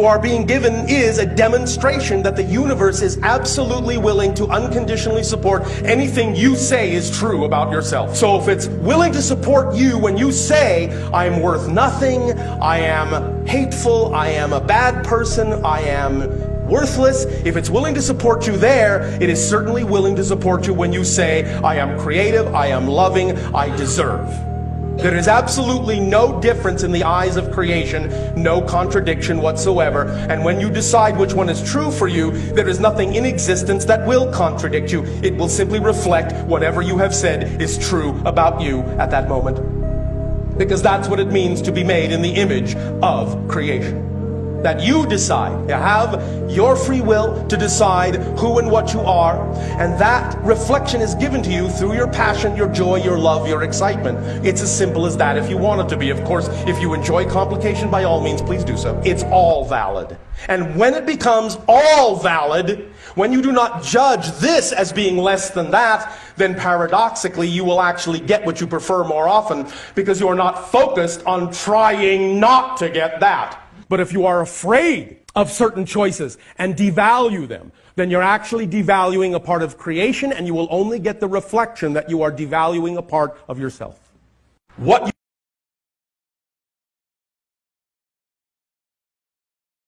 you are being given is a demonstration that the universe is absolutely willing to unconditionally support anything you say is true about yourself. So if it's willing to support you when you say, I am worth nothing, I am hateful, I am a bad person, I am worthless, if it's willing to support you there, it is certainly willing to support you when you say, I am creative, I am loving, I deserve. There is absolutely no difference in the eyes of creation, no contradiction whatsoever. And when you decide which one is true for you, there is nothing in existence that will contradict you. It will simply reflect whatever you have said is true about you at that moment. Because that's what it means to be made in the image of creation that you decide. You have your free will to decide who and what you are, and that reflection is given to you through your passion, your joy, your love, your excitement. It's as simple as that if you want it to be. Of course, if you enjoy complication, by all means, please do so. It's all valid. And when it becomes all valid, when you do not judge this as being less than that, then paradoxically you will actually get what you prefer more often because you are not focused on trying not to get that. But if you are afraid of certain choices and devalue them, then you're actually devaluing a part of creation and you will only get the reflection that you are devaluing a part of yourself. What